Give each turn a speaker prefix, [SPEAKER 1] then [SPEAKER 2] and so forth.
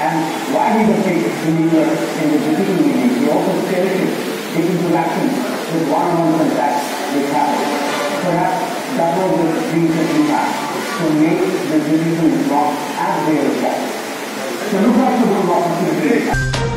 [SPEAKER 1] And why he was taken the in the beginning meeting, he also taking to action with one-on-one contacts with happen. Perhaps that was the reason he had to make the decision not as they were So look out for those opportunities.